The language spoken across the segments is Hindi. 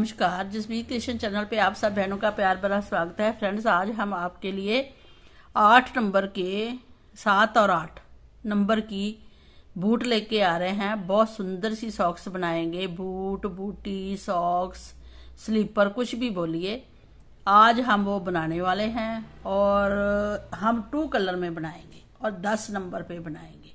नमस्कार जसवीर क्रिश्चन चैनल पे आप सब बहनों का प्यार भरा स्वागत है। फ्रेंड्स, आज हम आपके लिए आठ नंबर के सात और आठ नंबर की बूट लेके आ रहे हैं। बहुत सुंदर सी सॉक्स बनाएँगे। बूट, बूटी सॉक्स स्लीपर कुछ भी बोलिए। आज हम वो बनाने वाले हैं और हम टू कलर में बनाएँगे और दस नंबर पे बनाएँगे।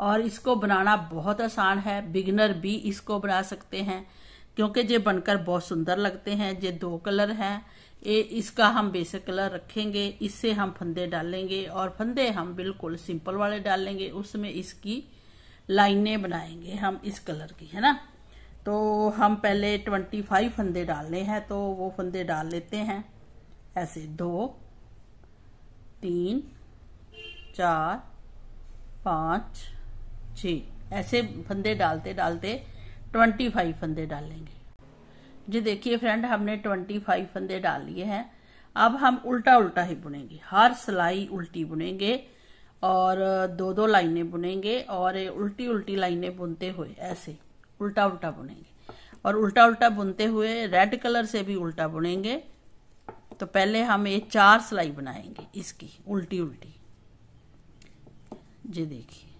और इसको बनाना बहुत आसान है। बिगनर भी इसको बना सकते हैं। क्योंकि ये बनकर बहुत सुंदर लगते हैं, ये दो कलर हैं। ये इसका हम बेसिक कलर रखेंगे, इससे हम फंदे डालेंगे और फंदे हम बिल्कुल सिंपल वाले डालेंगे, उसमें इसकी लाइनें बनाएँगे हम इस कलर की, है ना? तो हम पहले ट्वेंटी फाइव फंदे डालने हैं तो वो फंदे डाल लेते हैं। ऐसे दो, तीन, चार, पाँच छ ऐसे फंदे डालते डालते ट्वेंटी फाइव फंदे डालेंगे जी देखिए फ्रेंड हमने ट्वेंटी फाइव फंदे डाल लिए हैं। अब हम उल्टा उल्टा ही बुनेंगे। हर सिलाई उल्टी बुनेंगे और दो दो लाइनें बुनेंगे और उल्टी उल्टी लाइनें बुनते हुए ऐसे उल्टा उल्टा बुनेंगे। और उल्टा उल्टा बुनते हुए रेड कलर से भी उल्टा बुनेंगे। तो पहले हम ये चार सिलाई बनाएँगे इसकी उल्टी उल्टी जी देखिए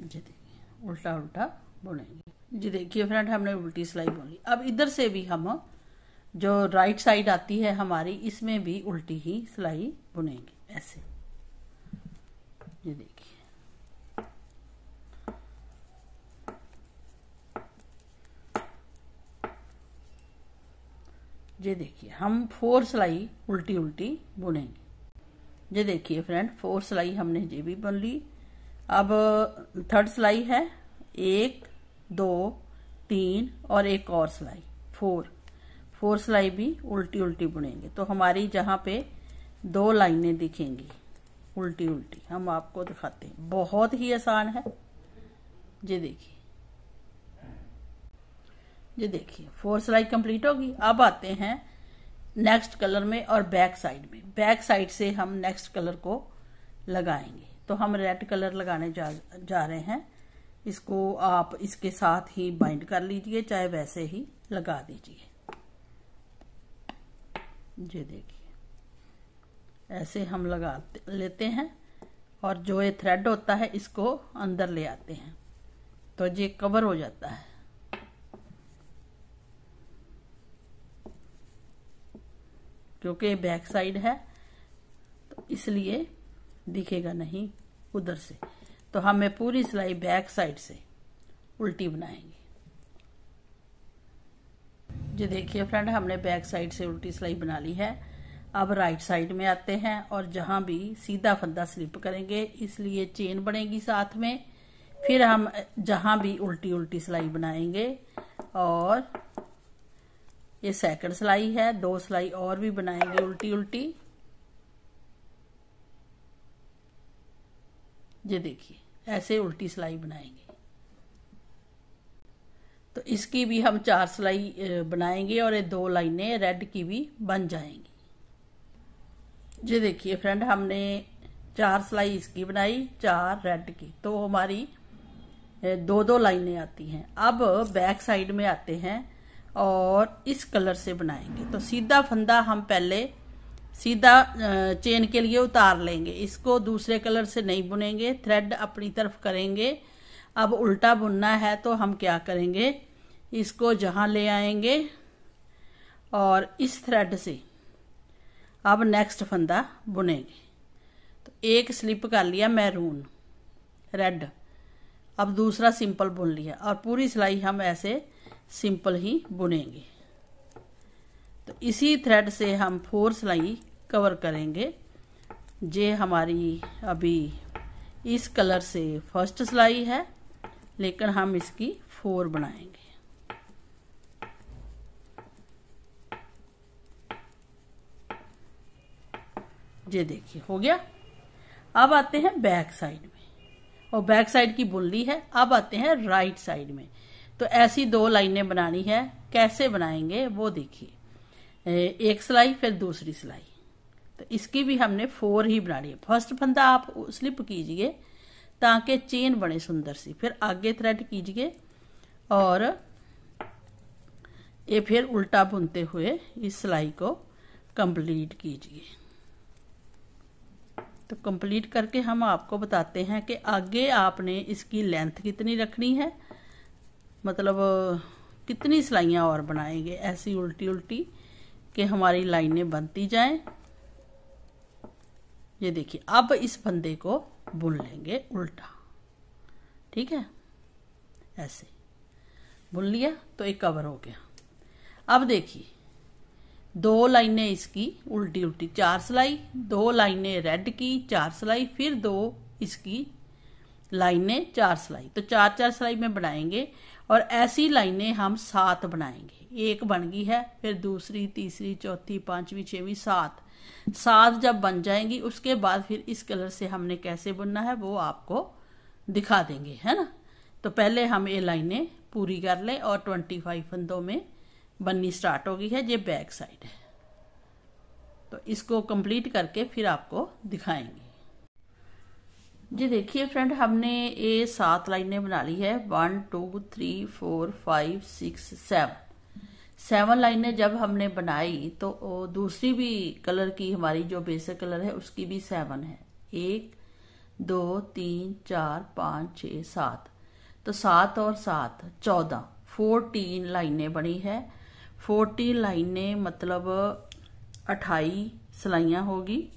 जी देखिए उल्टा उल्टा बुनेंगे। जी देखिए फ्रेंड, हमने उल्टी सिलाई बुन। ली अब इधर से भी हम जो राइट साइड आती है हमारी, इसमें भी उल्टी ही सिलाई बुनेंगे, ऐसे। ये देखिए। ये देखिए, हम फोर सिलाई उल्टी उल्टी बुनेंगे। ये देखिए फ्रेंड, फोर सिलाई हमने ये भी बुन ली। अब थर्ड सिलाई है। एक, दो, तीन और एक और सिलाई फोर फोर सिलाई भी उल्टी उल्टी बुनेंगे। तो हमारी जहाँ पे दो लाइनें दिखेंगी उल्टी उल्टी हम आपको दिखाते हैं। बहुत ही आसान है। ये देखिए। ये देखिए। फोर सिलाई कंप्लीट होगी। अब आते हैं नेक्स्ट कलर में और बैक साइड में। बैक साइड से हम नेक्स्ट कलर को लगाएँगे। तो हम रेड कलर लगाने जा जा रहे हैं। इसको आप इसके साथ ही बाइंड कर लीजिए, चाहे वैसे ही लगा दीजिए। ये देखिए, ऐसे हम लगा लेते हैं और जो ये थ्रेड होता है, इसको अंदर ले आते हैं। तो ये कवर हो जाता है। क्योंकि बैक साइड है तो इसलिए दिखेगा नहीं उधर से। तो हमें पूरी सिलाई बैक साइड से उल्टी बनाएँगे। जो देखिए फ्रेंड, हमने बैक साइड से उल्टी सिलाई बना ली है। अब राइट साइड में आते हैं और जहाँ भी सीधा फंदा स्लिप करेंगे, इसलिए चेन बनेगी साथ में। फिर हम जहाँ भी उल्टी उल्टी सिलाई बनाएँगे और ये सेकंड सिलाई है, दो सिलाई और भी बनाएँगे उल्टी उल्टी। ये देखिए, ऐसे उल्टी सिलाई बनाएँगे। तो इसकी भी हम चार सिलाई बनाएँगे और ये दो लाइनें रेड की भी बन जाएँगी। ये देखिए फ्रेंड, हमने चार सिलाई इसकी बनाई, चार रेड की। तो हमारी दो दो लाइनें आती हैं। अब बैक साइड में आते हैं और इस कलर से बनाएँगे। तो सीधा फंदा हम पहले सीधा चेन के लिए उतार लेंगे। इसको दूसरे कलर से नहीं बुनेंगे। थ्रेड अपनी तरफ़ करेंगे। अब उल्टा बुनना है तो हम क्या करेंगे? इसको जहाँ ले आएँगे और इस थ्रेड से अब नेक्स्ट फंदा बुनेंगे। तो एक स्लिप कर लिया मैरून रेड अब दूसरा सिंपल बुन लिया और पूरी सिलाई हम ऐसे सिंपल ही बुनेंगे। तो इसी थ्रेड से हम फोर सिलाई कवर करेंगे। जे हमारी अभी इस कलर से फ़र्स्ट सिलाई है, लेकिन हम इसकी फोर बनाएँगे। ये देखिए, हो गया। अब आते हैं बैक साइड में। और बैक साइड की बुनली है, अब आते हैं राइट साइड में। तो ऐसी दो लाइनें बनानी है। कैसे बनाएँगे, वो देखिए। एक सिलाई, फिर दूसरी सिलाई। तो इसकी भी हमने फोर ही बनानी है। फ़र्स्ट फंदा आप स्लिप कीजिए ताकि चेन बने सुंदर सी। फिर आगे थ्रेड कीजिए और ये फिर उल्टा बुनते हुए इस सिलाई को कंप्लीट कीजिए। तो कंप्लीट करके हम आपको बताते हैं कि आगे आपने इसकी लेंथ कितनी रखनी है। मतलब कितनी सिलाइयाँ और बनाएँगे ऐसी उल्टी उल्टी कि हमारी लाइनें बनती जाएँ। ये देखिए, अब इस फंदे को बुन लेंगे उल्टा। ठीक है? ऐसे। बुन लिया तो एक कवर हो गया। अब देखिए, दो लाइनें इसकी उल्टी उल्टी चार सिलाई, दो लाइनें रेड की, चार सिलाई, फिर दो इसकी लाइनें चार सिलाई। तो चार चार सिलाई में बनाएँगे। और ऐसी लाइनें हम सात बनाएँगे। एक बन गई है, फिर दूसरी, तीसरी, चौथी, पांचवी, छवी, सात। सात जब बन जाएँगी, उसके बाद फिर इस कलर से हमने कैसे बुनना है, वो आपको दिखा देंगे, है ना? तो पहले हम ये लाइनें पूरी कर लें और ट्वेंटी फाइव फंदों में बननी स्टार्ट हो गई है, ये बैक साइड है। तो इसको कंप्लीट करके फिर आपको दिखाएँगे। जी देखिए फ्रेंड हमने ये सात लाइनें बना ली है। One two three four five six seven seven लाइनें जब हमने बनाई तो दूसरी भी कलर की हमारी जो बेसिक कलर है, उसकी भी सेवन है। एक, दो, तीन, चार, पाँच छ सात। तो सात और सात, चौदह। फोर्टीन लाइनें बनी है। फोर्टीन लाइनें मतलब अट्ठाई सिलाइयाँ होगी।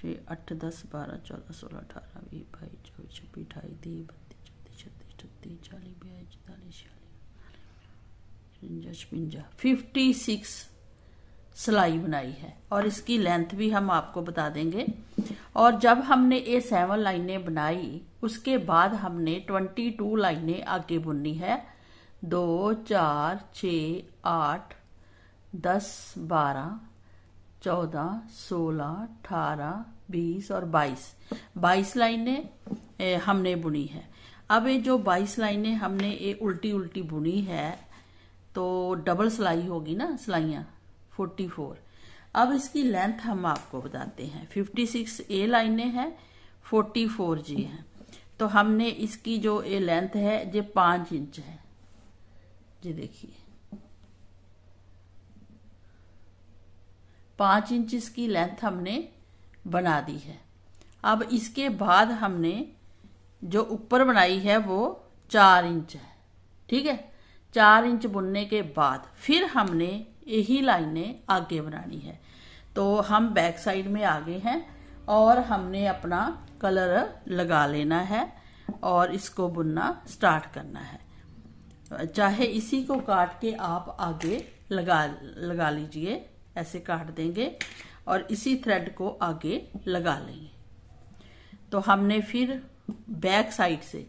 छः अठ दस, बारह, चौदह, सोलह, अठारह, बीस, बाईस, चौबीस, छब्बीस अठाई तीस, बत्तीस चौंतीस छत्तीस अठतीस चालीस, बयालीस, चौतालीस, छियालीस छप्पंजा फिफ्टी सिक्स सिलाई बनाई है और इसकी लेंथ भी हम आपको बता देंगे। और जब हमने ये सेवन लाइनें बनाई, उसके बाद हमने ट्वेंटी टू लाइनें आगे बुननी है। दो, चार छ आठ, दस, बारह चौदह, सोलह, अठारह, बीस और बाईस। बाईस लाइनें हमने बुनी है। अब ये जो बाईस लाइनें हमने ये उल्टी उल्टी बुनी है तो डबल सिलाई होगी ना सिलाइयाँ? Forty four. अब इसकी लेंथ हम आपको बताते हैं। फिफ्टी सिक्स ए लाइनें हैं, फोर्टी फोर जी हैं। तो हमने इसकी जो ये लेंथ है, ये पाँच इंच है। जी देखिए। पाँच इंच इसकी लेंथ हमने बना दी है। अब इसके बाद हमने जो ऊपर बनाई है वो चार इंच है। ठीक है? चार इंच बुनने के बाद फिर हमने यही लाइनें आगे बनानी है। तो हम बैक साइड में आगे हैं और हमने अपना कलर लगा लेना है और इसको बुनना स्टार्ट करना है। चाहे इसी को काट के आप आगे लगा लगा लीजिए। ऐसे काट देंगे और इसी थ्रेड को आगे लगा लेंगे। तो हमने फिर बैक साइड से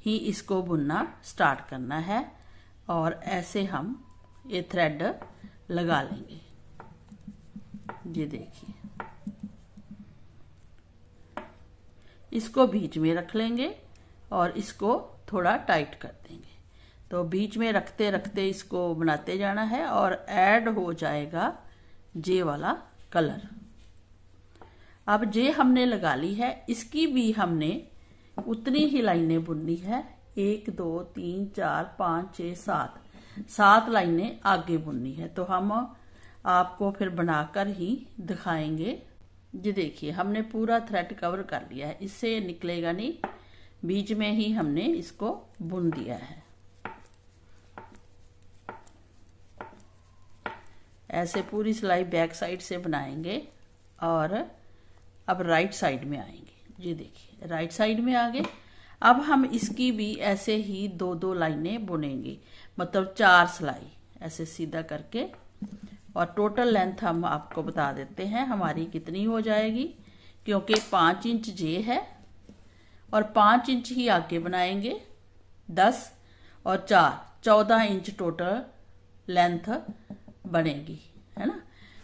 ही इसको बुनना स्टार्ट करना है और ऐसे हम ये थ्रेड लगा लेंगे। ये देखिए। इसको बीच में रख लेंगे और इसको थोड़ा टाइट कर देंगे। तो बीच में रखते रखते इसको बनाते जाना है और ऐड हो जाएगा जे वाला कलर अब जे हमने लगा ली है, इसकी भी हमने उतनी ही लाइनें बुननी है। एक, दो, तीन, चार, पाँच छ सात। सात लाइनें आगे बुननी है। तो हम आपको फिर बनाकर ही दिखाएँगे। जी देखिए, हमने पूरा थ्रेड कवर कर लिया है। इससे निकलेगा नहीं। बीच में ही हमने इसको बुन दिया है। ऐसे पूरी सिलाई बैक साइड से बनाएँगे और अब राइट साइड में आएँगे। ये देखिए राइट साइड में आगे। अब हम इसकी भी ऐसे ही दो दो लाइनें बुनेंगे। मतलब चार सिलाई, ऐसे सीधा करके। और टोटल लेंथ हम आपको बता देते हैं, हमारी कितनी हो जाएगी, क्योंकि पाँच इंच जे है। और पाँच इंच ही आगे बनाएँगे, दस और चार। चौदह इंच टोटल लेंथ बनेगी, है ना?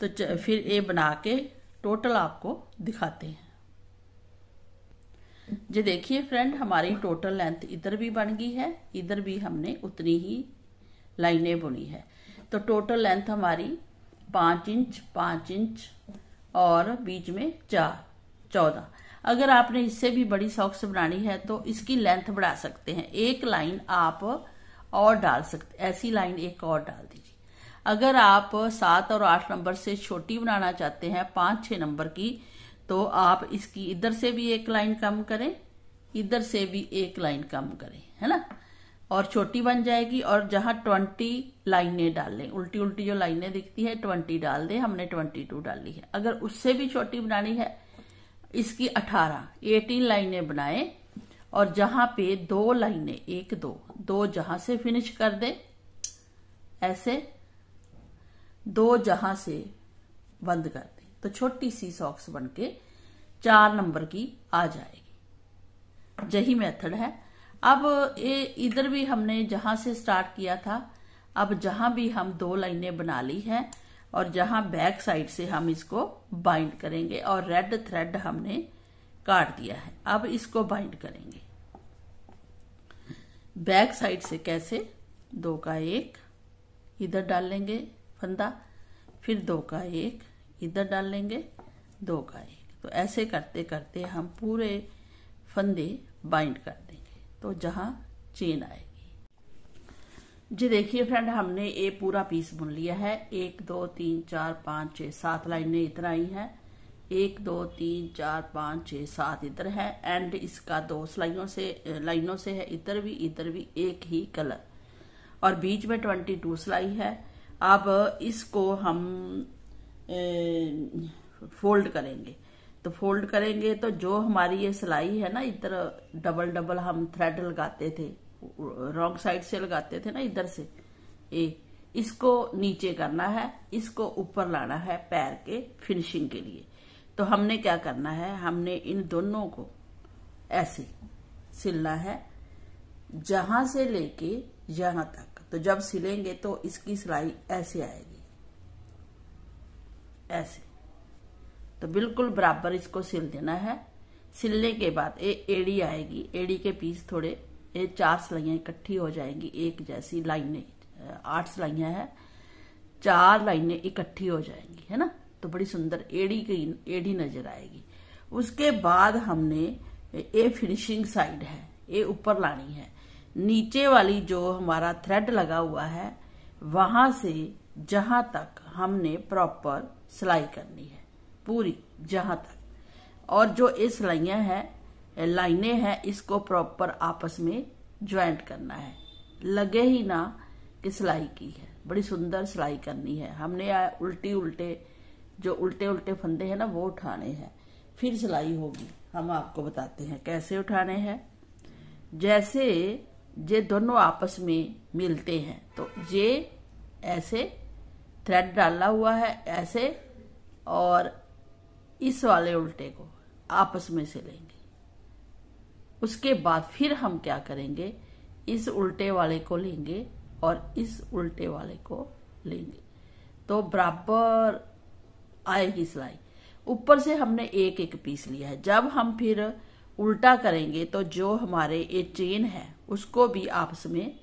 तो फिर ये बना के टोटल आपको दिखाते हैं। जो देखिए फ्रेंड हमारी टोटल लेंथ इधर भी बन गई है, इधर भी हमने उतनी ही लाइनें बुनी है। तो टोटल लेंथ हमारी पाँच इंच पाँच इंच और बीच में चार, चौदह। अगर आपने इससे भी बड़ी सॉक्स बनानी है तो इसकी लेंथ बढ़ा सकते हैं। एक लाइन आप और डाल सकते, ऐसी लाइन एक और डाल दीजिए। अगर आप सात और आठ नंबर से छोटी बनाना चाहते हैं, पाँच, छह नंबर की तो आप इसकी इधर से भी एक लाइन कम करें, इधर से भी एक लाइन कम करें, है ना? और छोटी बन जाएगी, और जहाँ ट्वेंटी लाइनें डाल लें उल्टी उल्टी जो लाइनें दिखती है, ट्वेंटी डाल दें, हमने ट्वेंटी टू डाली है। अगर उससे भी छोटी बनानी है, इसकी अठारह, एटीन लाइनें बनाए, और जहाँ पे दो लाइनें, एक दो दो जहाँ से फिनिश कर दे, ऐसे दो जहाँ से बंद कर दें। तो छोटी सी सॉक्स बनके चार नंबर की आ जाएगी। यही मेथड है। अब ये इधर भी हमने जहाँ से स्टार्ट किया था, अब जहाँ भी हम दो लाइनें बना ली हैं और जहाँ बैक साइड से हम इसको बाइंड करेंगे और रेड थ्रेड हमने काट दिया है। अब इसको बाइंड करेंगे। बैक साइड से कैसे? दो का एक इधर डाल लेंगे। फंदा, फिर दो का एक, इधर डाल लेंगे, दो का एक। तो ऐसे करते करते हम पूरे फंदे बाइंड कर देंगे तो जहाँ चेन आएगी। जी देखिए फ्रेंड, हमने ये पूरा पीस बुन लिया है। एक, दो, तीन, चार, पाँच छह सात लाइनें इतना आई हैं। एक, दो, तीन, चार, पाँच छह सात इधर है, एंड इसका दो सिलाइयों से, लाइनों से है, इधर भी इधर भी एक ही कलर। और बीच में ट्वेंटी टू सिलाई है अब इसको हम ए, फोल्ड करेंगे। तो फोल्ड करेंगे तो जो हमारी ये सिलाई है ना इधर डबल डबल हम थ्रेड लगाते थे रॉन्ग साइड से लगाते थे ना इधर से। ए इसको नीचे करना है इसको ऊपर लाना है पैर के फिनिशिंग के लिए। तो हमने क्या करना है हमने इन दोनों को ऐसे सिलना है जहाँ से लेके यहाँ तक। तो जब सिलेंगे तो इसकी सिलाई ऐसे आएगी। ऐसे। तो बिल्कुल बराबर इसको सिल देना है। सिलने के बाद ये एड़ी आएगी। एड़ी के पीस थोड़े ये चार सिलाइयाँ इकट्ठी हो जाएँगी। एक जैसी लाइनें, आठ सिलाइयाँ है। चार लाइनें इकट्ठी हो जाएँगी, है ना? तो बड़ी सुंदर एड़ी की, एड़ी नज़र आएगी। उसके बाद हमने ये फिनिशिंग साइड है। ये ऊपर लानी है। नीचे वाली जो हमारा थ्रेड लगा हुआ है, वहाँ से जहाँ तक हमने प्रॉपर सिलाई करनी है। पूरी, जहाँ तक। और जो ये सिलाइयाँ हैं, लाइनें हैं, इसको प्रॉपर आपस में ज्वाइंट करना है। लगे ही ना कि सिलाई की है। बड़ी सुंदर सिलाई करनी है। हमने उल्टी उल्टे जो उल्टे उल्टे फंदे हैं ना, वो उठाने हैं। फिर सिलाई होगी। हम आपको बताते हैं कैसे उठाने हैं। जैसे ये दोनों आपस में मिलते हैं तो ये ऐसे थ्रेड डाला हुआ है, ऐसे और इस वाले उल्टे को आपस में से लेंगे उसके बाद फिर हम क्या करेंगे? इस उल्टे वाले को लेंगे और इस उल्टे वाले को लेंगे। तो बराबर आएगी सिलाई ऊपर से हमने एक एक पीस लिया है। जब हम फिर उल्टा करेंगे तो जो हमारे ये चेन है उसको भी आपस में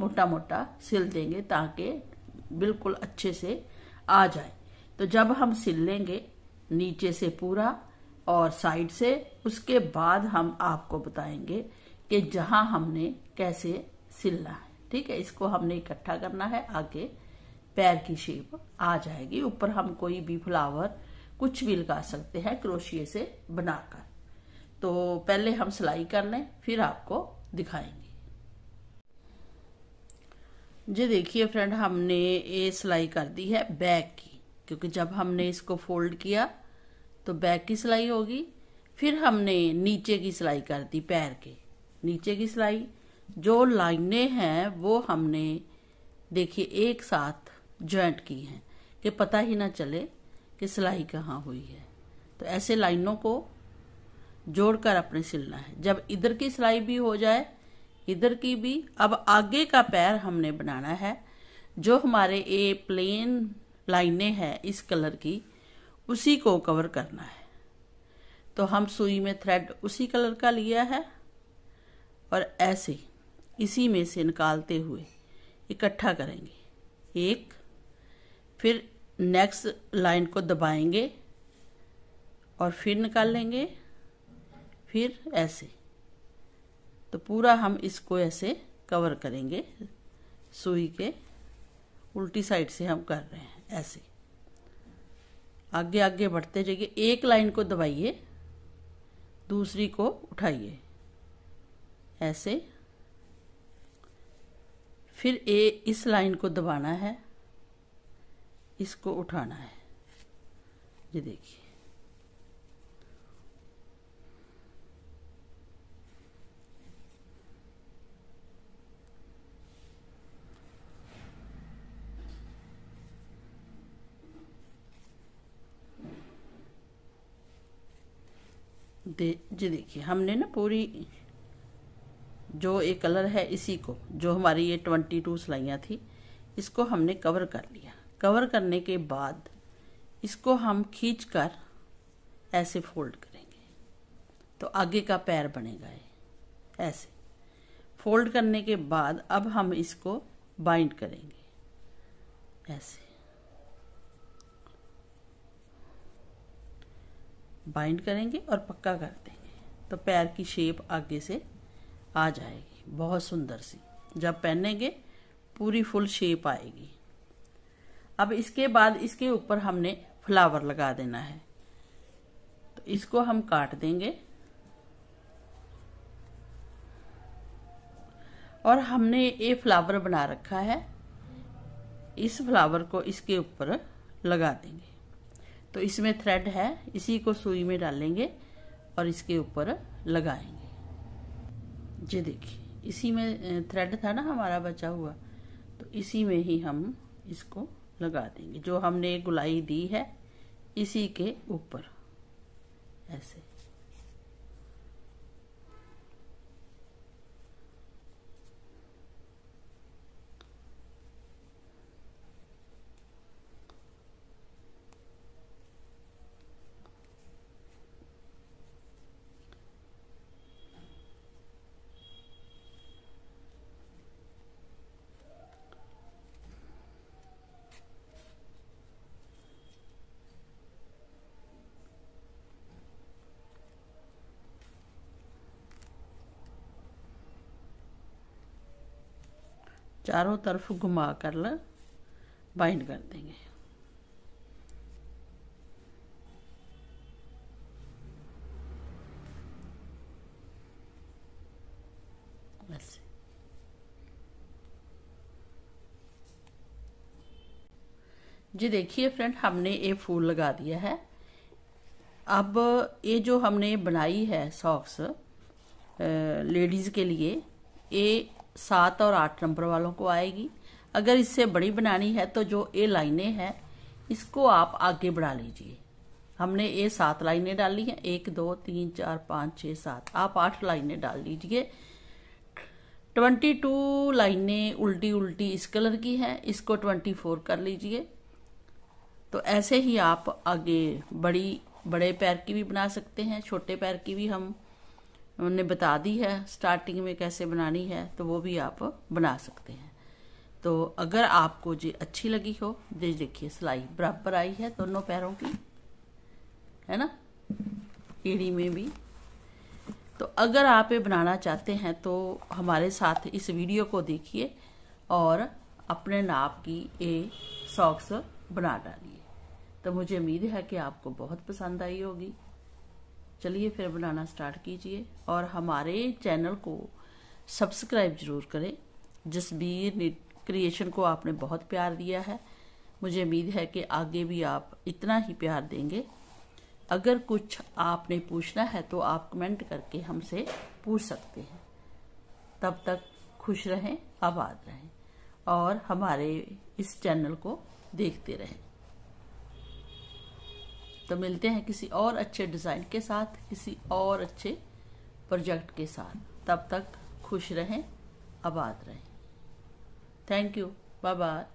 मोटा मोटा सिल देंगे ताकि बिल्कुल अच्छे से आ जाए। तो जब हम सिल लेंगे नीचे से पूरा और साइड से, उसके बाद हम आपको बताएँगे कि जहाँ हमने कैसे सिलना है। ठीक है? इसको हमने इकट्ठा करना है, आगे पैर की शेप आ जाएगी। ऊपर हम कोई भी फ्लावर, कुछ भी लगा सकते हैं क्रोशिए से बनाकर। तो पहले हम सिलाई कर लें, फिर आपको दिखाएँगे। जी देखिए फ्रेंड हमने ये सिलाई कर दी है बैक की, क्योंकि जब हमने इसको फोल्ड किया तो बैक की सिलाई होगी, फिर हमने नीचे की सिलाई कर दी पैर के। नीचे की सिलाई, जो लाइनें हैं, वो हमने देखिए एक साथ ज्वाइंट की हैं, कि पता ही ना चले कि सिलाई कहाँ हुई है। तो ऐसे लाइनों को जोड़कर अपने सिलना है। जब इधर की सिलाई भी हो जाए, इधर की भी, अब आगे का पैर हमने बनाना है। जो हमारे ए प्लेन लाइनें हैं इस कलर की, उसी को कवर करना है। तो हम सुई में थ्रेड उसी कलर का लिया है और ऐसे इसी में से निकालते हुए इकट्ठा करेंगे। एक, फिर नेक्स्ट लाइन को दबाएँगे और फिर निकाल लेंगे। फिर ऐसे। तो पूरा हम इसको ऐसे कवर करेंगे। सुई के उल्टी साइड से हम कर रहे हैं, ऐसे। आगे आगे बढ़ते जाइए। एक लाइन को दबाइए, दूसरी को उठाइए। ऐसे। फिर ए, इस लाइन को दबाना है, इसको उठाना है। ये देखिए। दे, जी देखिए, हमने ना पूरी जो ये कलर है इसी को, जो हमारी ये ट्वेंटी टू सिलाइयाँ थी, इसको हमने कवर कर लिया। कवर करने के बाद इसको हम खींच कर ऐसे फोल्ड करेंगे। तो आगे का पैर बनेगा ये, ऐसे। फोल्ड करने के बाद अब हम इसको बाइंड करेंगे, ऐसे। बाइंड करेंगे और पक्का कर देंगे। तो पैर की शेप आगे से आ जाएगी, बहुत सुंदर सी। जब पहनेंगे, पूरी फुल शेप आएगी। अब इसके बाद इसके ऊपर हमने फ्लावर लगा देना है। तो इसको हम काट देंगे। और हमने ये फ्लावर बना रखा है। इस फ्लावर को इसके ऊपर लगा देंगे। तो इसमें थ्रेड है, इसी को सुई में डालेंगे और इसके ऊपर लगाएँगे। जी देखिए, इसी में थ्रेड था ना हमारा बचा हुआ तो इसी में ही हम इसको लगा देंगे। जो हमने गुलाई दी है, इसी के ऊपर, ऐसे। चारों तरफ़ घुमा कर बाइंड कर देंगे। जी देखिए फ्रेंड, हमने ये फूल लगा दिया है। अब ये जो हमने बनाई है सॉक्स लेडीज़ के लिए, ये सात और आठ नंबर वालों को आएगी। अगर इससे बड़ी बनानी है तो जो ये लाइनें हैं, इसको आप आगे बढ़ा लीजिए। हमने ये सात लाइनें डाली हैं। एक, दो, तीन, चार, पाँच छः सात। आप आठ लाइनें डाल लीजिए। ट्वेंटी टू लाइनें उल्टी उल्टी इस कलर की हैं। इसको ट्वेंटी फोर कर लीजिए। तो ऐसे ही आप आगे बड़ी, बड़े पैर की भी बना सकते हैं। छोटे पैर की भी हम उन्होंने बता दी है स्टार्टिंग में कैसे बनानी है तो वो भी आप बना सकते हैं। तो अगर आपको जी अच्छी लगी हो जी देखिए सिलाई बराबर आई है दोनों पैरों की, है ना? एड़ी में भी। तो अगर आप ये बनाना चाहते हैं तो हमारे साथ इस वीडियो को देखिए और अपने नाप की ये सॉक्स बना डालिए। तो मुझे उम्मीद है कि आपको बहुत पसंद आई होगी। चलिए फिर बनाना स्टार्ट कीजिए और हमारे चैनल को सब्सक्राइब ज़रूर करें। जसबीर क्रिएशन को आपने बहुत प्यार दिया है, मुझे उम्मीद है कि आगे भी आप इतना ही प्यार देंगे। अगर कुछ आपने पूछना है तो आप कमेंट करके हमसे पूछ सकते हैं। तब तक खुश रहें, आबाद रहें और हमारे इस चैनल को देखते रहें। तो मिलते हैं किसी और अच्छे डिज़ाइन के साथ, किसी और अच्छे प्रोजेक्ट के साथ। तब तक खुश रहें, आबाद रहें। Thank you bye bye